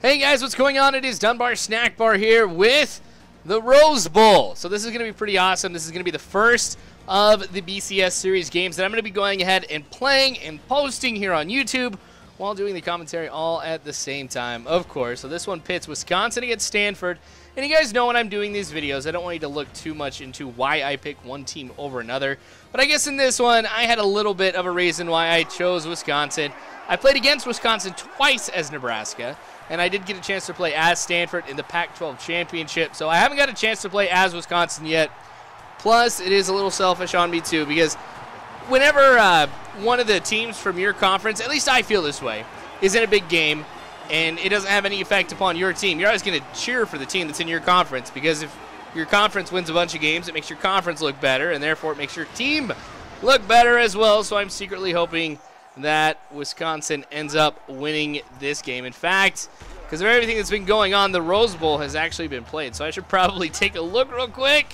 Hey guys, what's going on? It is Dunbar Snackbar here with the Rose Bowl. So this is going to be pretty awesome. This is going to be the first of the BCS series games that I'm going to be going ahead and playing and posting here on YouTube while doing the commentary all at the same time, of course. So this one pits Wisconsin against Stanford. And you guys know when I'm doing these videos, I don't want you to look too much into why I pick one team over another. But I guess in this one, I had a little bit of a reason why I chose Wisconsin. I played against Wisconsin twice as Nebraska and I did get a chance to play as Stanford in the Pac-12 championship. So I haven't got a chance to play as Wisconsin yet. Plus, it is a little selfish on me too because whenever uh, one of the teams from your conference, at least I feel this way, is in a big game and it doesn't have any effect upon your team, you're always going to cheer for the team that's in your conference because if your conference wins a bunch of games, it makes your conference look better and therefore it makes your team look better as well. So I'm secretly hoping that Wisconsin ends up winning this game. In fact, because of everything that's been going on, the Rose Bowl has actually been played. So I should probably take a look real quick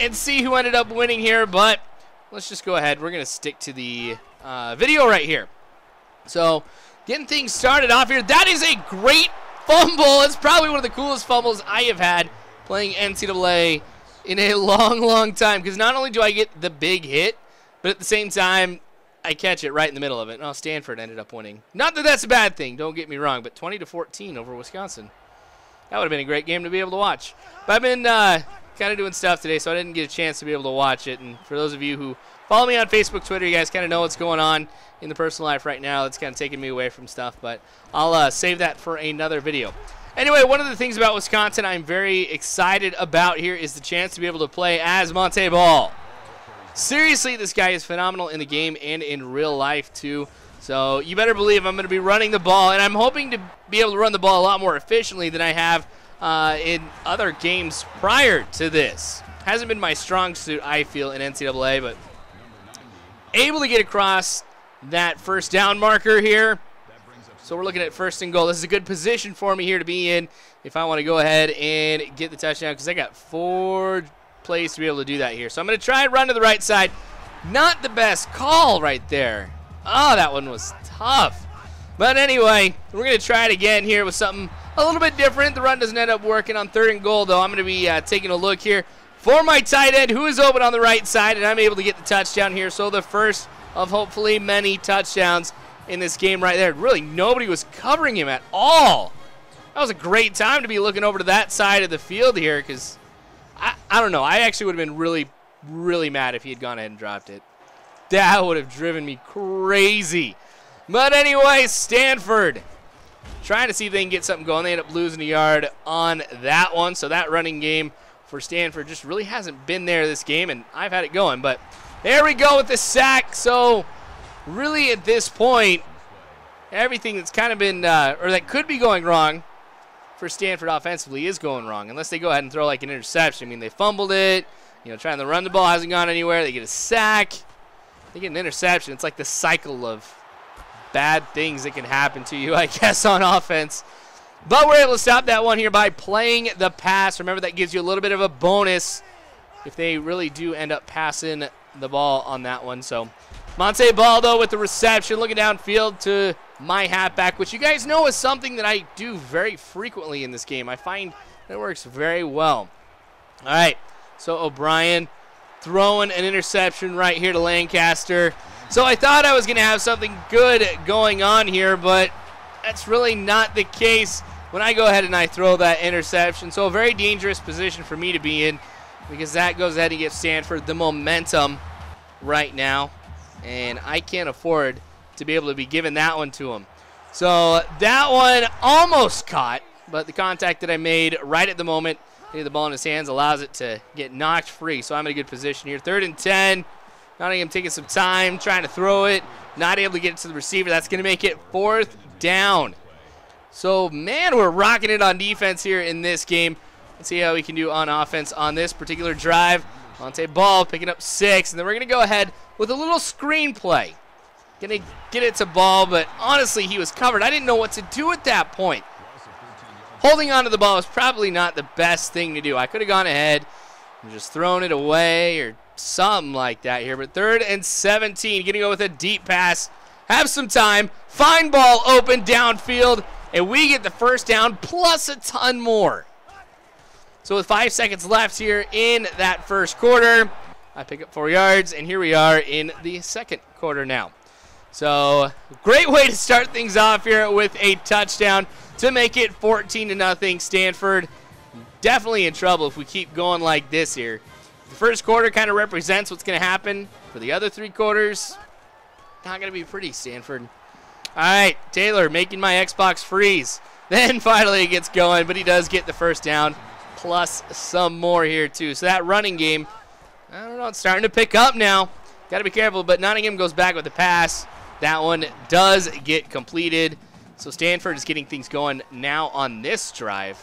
and see who ended up winning here. But let's just go ahead. We're going to stick to the uh, video right here. So getting things started off here. That is a great fumble. It's probably one of the coolest fumbles I have had playing NCAA in a long, long time. Because not only do I get the big hit, but at the same time, I catch it right in the middle of it. And oh, Stanford ended up winning. Not that that's a bad thing, don't get me wrong, but 20 to 14 over Wisconsin. That would have been a great game to be able to watch. But I've been uh, kind of doing stuff today, so I didn't get a chance to be able to watch it. And for those of you who follow me on Facebook, Twitter, you guys kind of know what's going on in the personal life right now. It's kind of taking me away from stuff, but I'll uh, save that for another video. Anyway, one of the things about Wisconsin I'm very excited about here is the chance to be able to play as Montee Ball. Seriously, this guy is phenomenal in the game and in real life, too. So you better believe I'm going to be running the ball, and I'm hoping to be able to run the ball a lot more efficiently than I have uh, in other games prior to this. Hasn't been my strong suit, I feel, in NCAA, but able to get across that first down marker here. So we're looking at first and goal. This is a good position for me here to be in if I want to go ahead and get the touchdown because I got four plays to be able to do that here. So I'm going to try and run to the right side. Not the best call right there. Oh, that one was tough. But anyway, we're going to try it again here with something a little bit different. The run doesn't end up working on third and goal, though. I'm going to be uh, taking a look here for my tight end, who is open on the right side, and I'm able to get the touchdown here. So the first of hopefully many touchdowns in this game right there. Really, nobody was covering him at all. That was a great time to be looking over to that side of the field here because I, I don't know. I actually would have been really, really mad if he had gone ahead and dropped it. That would have driven me crazy. But anyway, Stanford trying to see if they can get something going. They end up losing a yard on that one. So that running game for Stanford just really hasn't been there this game, and I've had it going. But there we go with the sack. So really at this point, everything that's kind of been, uh, or that could be going wrong for Stanford offensively is going wrong unless they go ahead and throw like an interception. I mean, they fumbled it. You know, trying to run the ball hasn't gone anywhere. They get a sack. They get an interception. It's like the cycle of bad things that can happen to you, I guess, on offense. But we're able to stop that one here by playing the pass. Remember, that gives you a little bit of a bonus if they really do end up passing the ball on that one. So Montee Ball, though, with the reception, looking downfield to my halfback, which you guys know is something that I do very frequently in this game. I find it works very well. All right, so O'Brien throwing an interception right here to Lancaster. So I thought I was going to have something good going on here, but that's really not the case when I go ahead and I throw that interception. So a very dangerous position for me to be in because that goes ahead and gives Stanford the momentum right now. And I can't afford to be able to be giving that one to him. So that one almost caught, but the contact that I made right at the moment, the ball in his hands, allows it to get knocked free. So I'm in a good position here. Third and 10. Nottingham taking some time, trying to throw it. Not able to get it to the receiver. That's going to make it fourth down. So, man, we're rocking it on defense here in this game. Let's see how we can do on offense on this particular drive. Montee Ball picking up six, and then we're going to go ahead with a little screenplay. Gonna get it to ball, but honestly, he was covered. I didn't know what to do at that point. Holding onto the ball was probably not the best thing to do. I could have gone ahead and just thrown it away or something like that here. But third and 17, gonna go with a deep pass. Have some time. fine ball open downfield. and we get the first down plus a ton more. So with five seconds left here in that first quarter, I pick up four yards, and here we are in the second quarter now. So great way to start things off here with a touchdown to make it 14 to nothing. Stanford definitely in trouble if we keep going like this here. The first quarter kind of represents what's going to happen for the other three quarters. Not going to be pretty, Stanford. All right, Taylor making my Xbox freeze. Then finally it gets going, but he does get the first down, plus some more here too. So that running game, I don't know, it's starting to pick up now. Got to be careful, but Nottingham goes back with the pass. That one does get completed. So Stanford is getting things going now on this drive,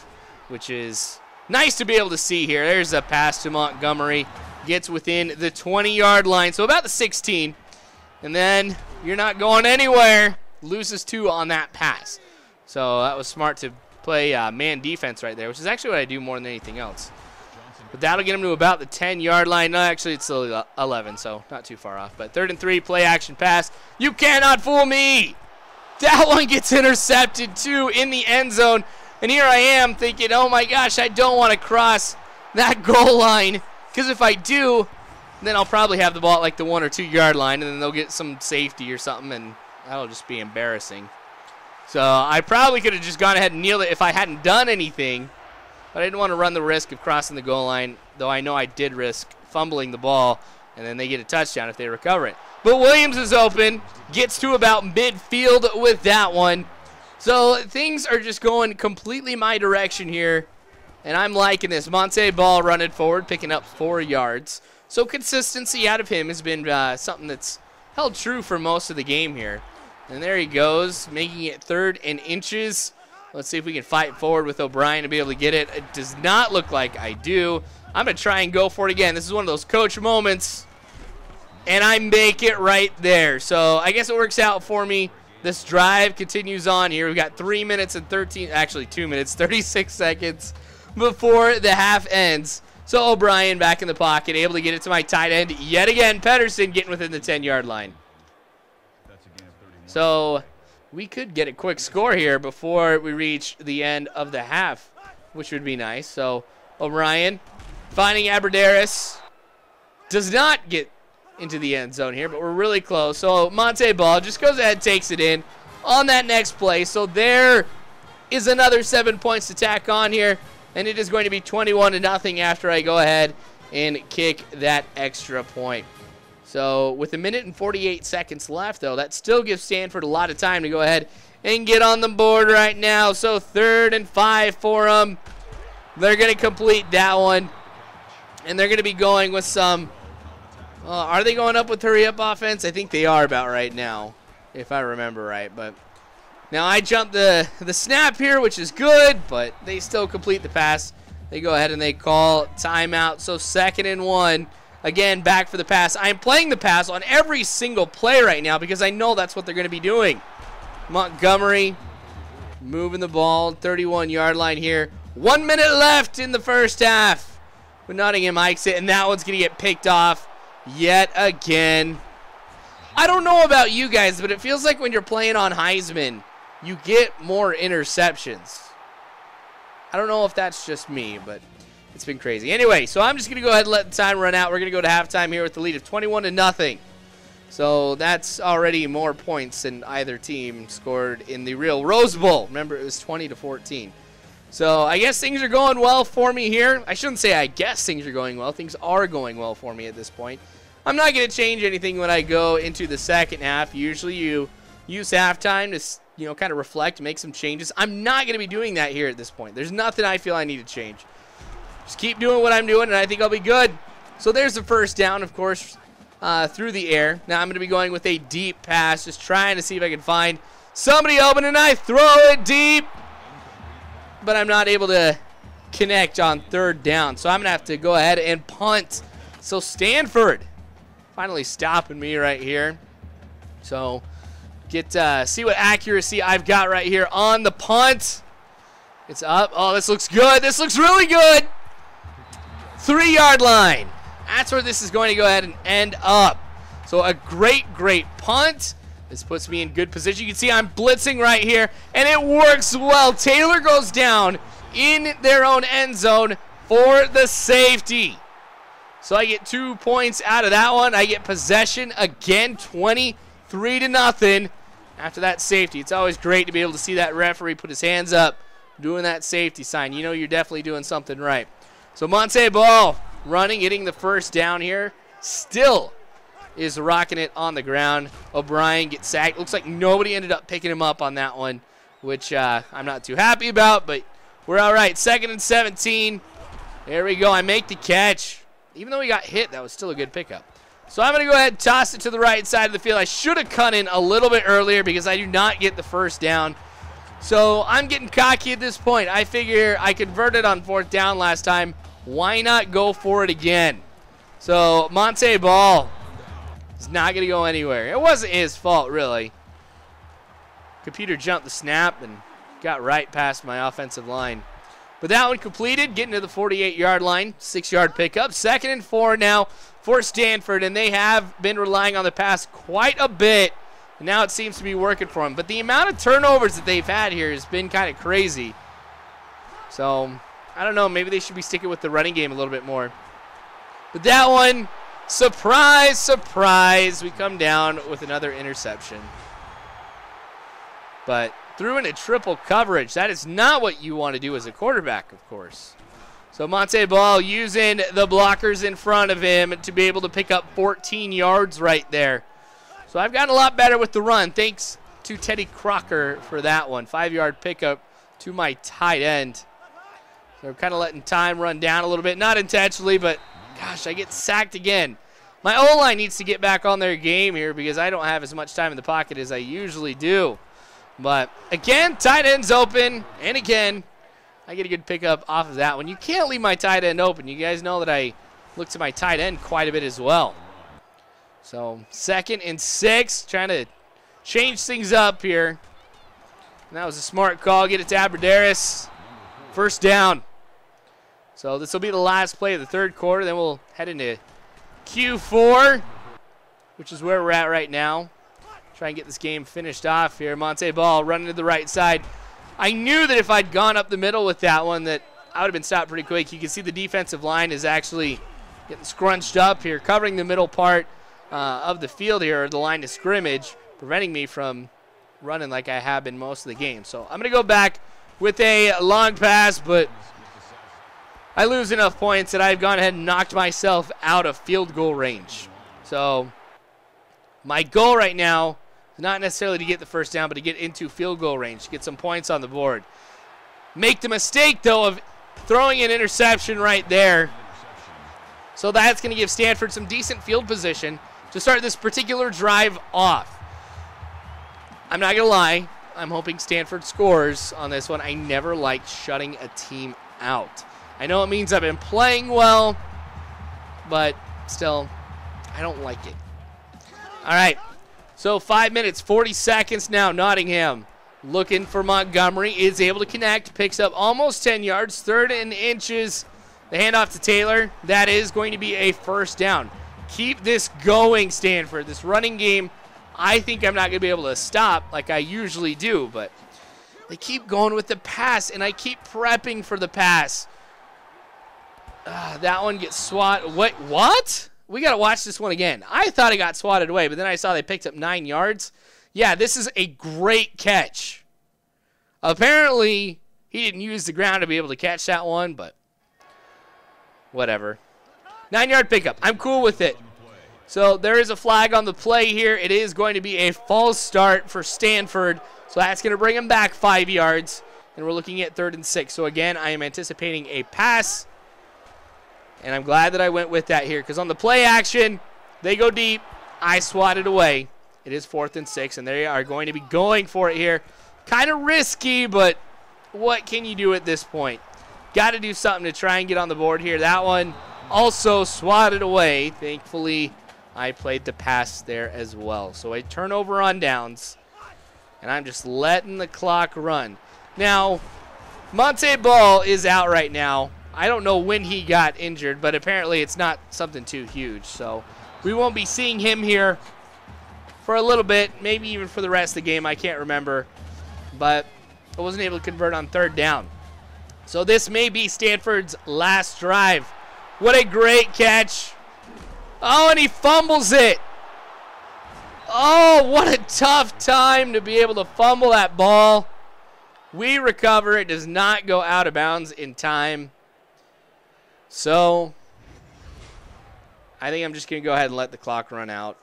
which is nice to be able to see here. There's a pass to Montgomery. Gets within the 20-yard line, so about the 16. And then you're not going anywhere. Loses two on that pass. So that was smart to play uh, man defense right there, which is actually what I do more than anything else. But that'll get him to about the 10-yard line. No, actually, it's still 11, so not too far off. But third and three, play action pass. You cannot fool me. That one gets intercepted, too, in the end zone. And here I am thinking, oh, my gosh, I don't want to cross that goal line. Because if I do, then I'll probably have the ball at like the one or two yard line, and then they'll get some safety or something, and that'll just be embarrassing. So I probably could have just gone ahead and kneeled it if I hadn't done anything. But I didn't want to run the risk of crossing the goal line, though I know I did risk fumbling the ball, and then they get a touchdown if they recover it. But Williams is open, gets to about midfield with that one. So things are just going completely my direction here, and I'm liking this. Montee Ball running forward, picking up four yards. So consistency out of him has been uh, something that's held true for most of the game here. And there he goes, making it third and inches. Let's see if we can fight forward with O'Brien to be able to get it. It does not look like I do. I'm going to try and go for it again. This is one of those coach moments. And I make it right there. So I guess it works out for me. This drive continues on here. We've got 3 minutes and 13, actually 2 minutes, 36 seconds before the half ends. So O'Brien back in the pocket, able to get it to my tight end yet again. Pedersen getting within the 10-yard line. So we could get a quick score here before we reach the end of the half, which would be nice. So O'Brien finding Abbrederis does not get into the end zone here, but we're really close. So Montee Ball just goes ahead, takes it in on that next play. So there is another seven points to tack on here, and it is going to be 21 to nothing after I go ahead and kick that extra point. So with a minute and 48 seconds left, though, that still gives Stanford a lot of time to go ahead and get on the board right now. So third and five for them. They're going to complete that one. And they're going to be going with some... Uh, are they going up with hurry-up offense? I think they are about right now, if I remember right. But now I jump the, the snap here, which is good, but they still complete the pass. They go ahead and they call timeout. So second and one. Again, back for the pass. I am playing the pass on every single play right now because I know that's what they're going to be doing. Montgomery moving the ball, 31-yard line here. One minute left in the first half. But Nottingham hikes it, and that one's going to get picked off yet again. I don't know about you guys, but it feels like when you're playing on Heisman, you get more interceptions. I don't know if that's just me, but it's been crazy. Anyway, so I'm just going to go ahead and let the time run out. We're going to go to halftime here with the lead of 21 to nothing. So that's already more points than either team scored in the real Rose Bowl. Remember, it was 20 to 14. So I guess things are going well for me here. I shouldn't say I guess things are going well. Things are going well for me at this point. I'm not going to change anything when I go into the second half. Usually you use halftime to, you know, kind of reflect, make some changes. I'm not going to be doing that here at this point. There's nothing I feel I need to change. Just keep doing what I'm doing, and I think I'll be good. So there's the first down, of course, uh, through the air. Now I'm going to be going with a deep pass, just trying to see if I can find somebody open, and I throw it deep. But I'm not able to connect on third down. So I'm going to have to go ahead and punt. So Stanford finally stopping me right here. So get uh, see what accuracy I've got right here on the punt. It's up. Oh, this looks good. This looks really good. Three yard line. That's where this is going to go ahead and end up. So a great, great punt. This puts me in good position. You can see I'm blitzing right here, and it works well. Taylor goes down in their own end zone for the safety. So I get two points out of that one. I get possession again, 23 to nothing after that safety. It's always great to be able to see that referee put his hands up doing that safety sign. You know you're definitely doing something right. So Montee Ball running, getting the first down here. Still is rocking it on the ground. O'Brien gets sacked. Looks like nobody ended up picking him up on that one, which uh, I'm not too happy about, but we're all right. Second and 17. There we go. I make the catch. Even though he got hit, that was still a good pickup. So I'm going to go ahead and toss it to the right side of the field. I should have cut in a little bit earlier because I do not get the first down. So I'm getting cocky at this point. I figure I converted on fourth down last time. Why not go for it again? So Montee Ball is not going to go anywhere. It wasn't his fault, really. Computer jumped the snap and got right past my offensive line. But that one completed, getting to the 48-yard line, six-yard pickup. Second and four now for Stanford, and they have been relying on the pass quite a bit. Now it seems to be working for them. But the amount of turnovers that they've had here has been kind of crazy. So, I don't know. Maybe they should be sticking with the running game a little bit more. But that one, surprise, surprise, we come down with another interception. But threw in a triple coverage. That is not what you want to do as a quarterback, of course. So Montee Ball using the blockers in front of him to be able to pick up 14 yards right there. So I've gotten a lot better with the run. Thanks to Teddy Crocker for that one. Five-yard pickup to my tight end. So kind of letting time run down a little bit. Not intentionally, but gosh, I get sacked again. My O-line needs to get back on their game here because I don't have as much time in the pocket as I usually do. But again, tight end's open. And again, I get a good pickup off of that one. You can't leave my tight end open. You guys know that I look to my tight end quite a bit as well. So second and six, trying to change things up here. And that was a smart call. Get it to Abbrederis. First down. So this will be the last play of the third quarter. Then we'll head into Q4, which is where we're at right now. Try and get this game finished off here. Montee Ball running to the right side. I knew that if I'd gone up the middle with that one that I would have been stopped pretty quick. You can see the defensive line is actually getting scrunched up here, covering the middle part uh, of the field here, the line of scrimmage, preventing me from running like I have been most of the game. So I'm going to go back with a long pass, but I lose enough points that I've gone ahead and knocked myself out of field goal range. So my goal right now not necessarily to get the first down, but to get into field goal range, get some points on the board. Make the mistake, though, of throwing an interception right there. So that's going to give Stanford some decent field position to start this particular drive off. I'm not going to lie. I'm hoping Stanford scores on this one. I never liked shutting a team out. I know it means I've been playing well, but still, I don't like it. All right, so five minutes, 40 seconds now. Nottingham looking for Montgomery, is able to connect, picks up almost 10 yards, third and inches. The handoff to Taylor. That is going to be a first down. Keep this going, Stanford. This running game, I think I'm not going to be able to stop like I usually do, but they keep going with the pass, and I keep prepping for the pass. Uh, that one gets swat. Wait, what? We got to watch this one again. I thought it got swatted away, but then I saw they picked up nine yards. Yeah, this is a great catch. Apparently, he didn't use the ground to be able to catch that one, but whatever. Nine yard pickup. I'm cool with it. So there is a flag on the play here. It is going to be a false start for Stanford. So that's going to bring him back five yards. And we're looking at third and six. So again, I am anticipating a pass. And I'm glad that I went with that here because on the play action, they go deep. I swatted away. It is fourth and six, and they are going to be going for it here. Kind of risky, but what can you do at this point? Got to do something to try and get on the board here. That one also swatted away. Thankfully, I played the pass there as well. So a turnover on downs, and I'm just letting the clock run. Now, Montee Ball is out right now. I don't know when he got injured, but apparently it's not something too huge. So we won't be seeing him here for a little bit, maybe even for the rest of the game. I can't remember. But I wasn't able to convert on third down. So this may be Stanford's last drive. What a great catch. Oh, and he fumbles it. Oh, what a tough time to be able to fumble that ball. We recover. It does not go out of bounds in time. So, I think I'm just going to go ahead and let the clock run out.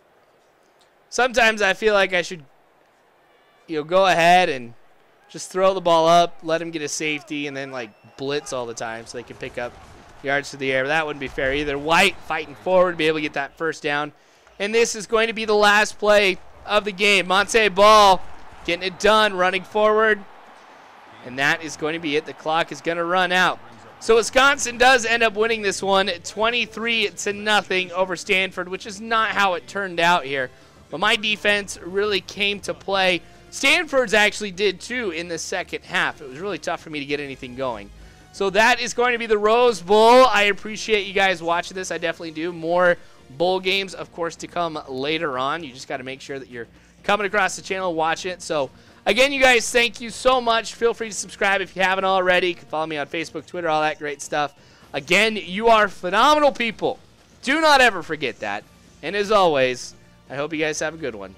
Sometimes I feel like I should, you know, go ahead and just throw the ball up, let him get a safety, and then, like, blitz all the time so they can pick up yards to the air. But that wouldn't be fair either. White fighting forward to be able to get that first down. And this is going to be the last play of the game. Montee Ball getting it done, running forward. And that is going to be it. The clock is going to run out. So Wisconsin does end up winning this one 23 to nothing over Stanford, which is not how it turned out here. But my defense really came to play. Stanford's actually did too in the second half. It was really tough for me to get anything going. So that is going to be the Rose Bowl. I appreciate you guys watching this. I definitely do. More bowl games, of course, to come later on. You just got to make sure that you're coming across the channel, watching it. So Again, you guys, thank you so much. Feel free to subscribe if you haven't already. You can follow me on Facebook, Twitter, all that great stuff. Again, you are phenomenal people. Do not ever forget that. And as always, I hope you guys have a good one.